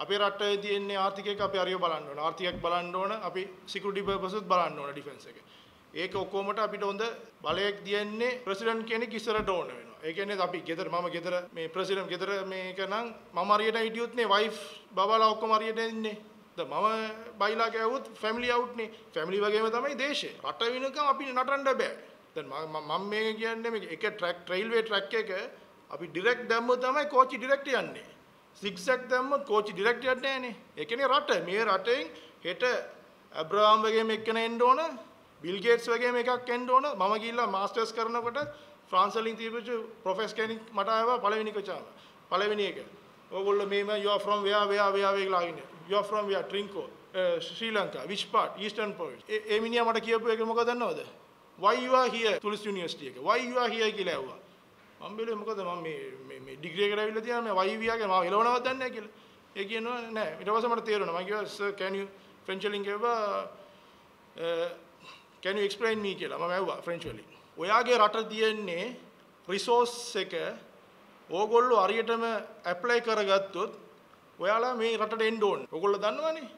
අපේ රටේ තියෙන්නේ ආර්ථිකයක අපි අරිය බලන්න ඕන. ආර්ථිකයක් බලන්න ඕන. අපි සිකියුරිටි පර්පසස් බලන්න ඕන ඩිෆෙන්ස් එක. ඒක ඔක්කොමට අපිට හොඳ බලයක් දෙන්නේ ප්‍රෙසිඩන්ට් කෙනෙක් ඉස්සරට ඕන වෙනවා. ඒ කියන්නේ අපි ගෙදර මම ගෙදර මේ ප්‍රෙසිඩන්ට් ගෙදර මේක නම් මම හරියට හිටියොත් නේ වයිෆ් බබලා ඔක්කොම හරියට ඉන්නේ. ද මම බයිලා කෑවොත් ෆැමිලි අවුට් නේ. ෆැමිලි වගේම තමයි දේශය. රට වෙනකම් අපි නටන්න බෑ. දැන් මම මේ කියන්නේ මේ එක ට්‍රැක් රේල්වේ ට්‍රැක් එක අපි ඩිරෙක්ට් දැම්මොත් තමයි කෝච්චි ඩිරෙක්ට් යන්නේ. සික්සැක් දැම්මොත් කෝච්චි ඩිරෙක්ට් යන්නේ නැහනේ. ඒ කියන්නේ රට මේ රටෙන් හෙට ඇබ්‍රහාම් වගේම එක්කෙනා එන්න ඕන, බිල් ගේට්ස් වගේම එකක් එන්න ඕන. මම ගිහිල්ලා මාස්ටර්ස් කරනකොට ෆ්‍රාන්ස් වලින් තිබිච්ච ප්‍රොෆෙසර් කෙනෙක් මට ආවා පළවෙනි කචාව. පළවෙනි එක. ඕගොල්ලෝ මේම you are from where where where where කියලා ආගෙන. you are from where Trinco. Eh, Sri Lanka which part eastern province. ඒ මිනිහා මට කියපු එක මොකද දන්නවද? why you are here තුලිස් යුනිවර්සිටි එක. why you are here කියලා ඇහුවා. මම බැලුවේ මොකද මම මේ මේ මේ ඩිග්‍රී එකට ඇවිල්ලා තියෙනවා මේ වයි වියාගේ මම එලවනවත් දන්නේ නැහැ කියලා. ඒ කියනවා නෑ ඊට පස්සේ මට තේරුණා මම කිව්වා sir can you French වලින් කිව්වා can you explain me කියලා මම ඇහුවා French වලින්. ඔයාගේ රට තියෙන්නේ රිසෝස් එක ඕගොල්ලෝ හරියටම ඇප්ලයි කරගත්තොත් ඔයාලා මේ රටට එන්න ඕනේ. ඕගොල්ලෝ දන්නවනේ.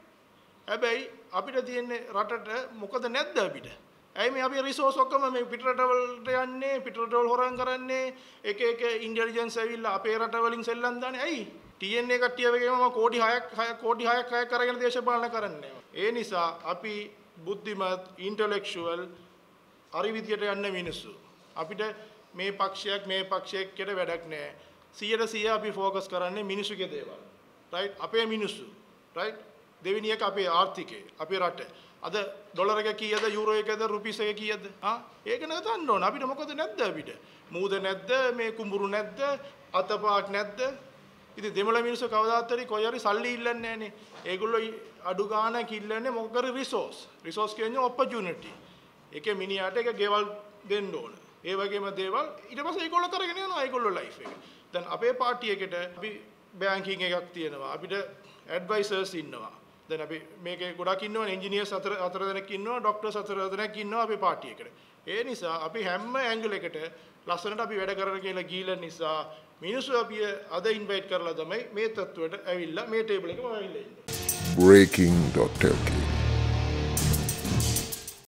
හැබැයි අපිට තියෙන්නේ රටට මොකද නැද්ද අපිට? ඇයි මේ අපි රිසෝස් ඔක්කොම මේ පිටරටවලට යන්නේ පිටරටවල හොරන් කරන්නේ? එක එක ඉන්ටෙලිජන්ස් ඇවිල්ලා අපේ රටවලින් සෙල්ලම් දාන්නේ. ඇයි? TNA කට්ටිය වගේම මම කෝටි 6ක් 6 කෝටි 6ක් 6ක් කරගෙන දේශපාලන කරන්නේ. ඒ නිසා අපි බුද්ධිමත් ඉන්ටෙලෙක්චුවල් හරි විදියට යන්න මිනිස්සු. අපිට මේ පක්ෂයක් මේ පක්ෂයක් කියලා වැඩක් නැහැ 100% අපි ફોකස් කරන්නේ මිනිස්සුගේ දේවල්. රයිට් අපේ මිනිස්සු. රයිට් දෙවෙනි එක අපේ ආර්ථිකය අපේ රට. අද ඩොලර් එක කීයද යූරෝ එකද රුපිස් එක කීයද? ආ? ඒක නගතන්න ඕන. අපිට මොකද නැද්ද අපිට? මූද නැද්ද? මේ කුඹුරු නැද්ද? අතපාක් නැද්ද? ඉතින් දෙමළ මිනිස්සු කවදාත් හරි කොයි හරි සල්ලි ඉල්ලන්නේ නැහනේ. ඒගොල්ලෝ අඩු ගාණක් ඉල්ලන්නේ මොකක් හරි රිසෝස් රිසෝස් කියන්නේ ඔපචුනිටි ඒකේ මිනිහාට ඒක ගෙවල් දෙන්න ඕන. ඒ වගේම දේවල් ඊට පස්සේ ඒගොල්ලෝ කරගෙන යනවා ඒගොල්ලෝ ලයිෆ් එක. දැන් අපේ පාර්ටි එකට අපි බැංකින් එකක් තියෙනවා. අපිට ඇඩ්වයිසර්ස් ඉන්නවා. දැන් අපි මේකේ ගොඩක් ඉන්නවා එන්ජිනියර්ස් අතර අතර දෙනෙක් ඉන්නවා ડોක්ටර්ස් අතර දෙනෙක් ඉන්නවා අපේ පාර්ටි එකට. ඒ නිසා අපි හැම ඇන්ගල් එකට ලස්සනට අපි වැඩ කරන කියලා ගීලා නිසා මිනිස්සු අපි අද ඉන්වයිට් කරලා තමයි මේ තත්ත්වයට ඇවිල්ලා මේ ටේබල් එකම ඇවිල්ලා ඉන්නේ. breaking.lk